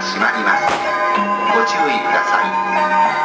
閉まります。ご注意ください。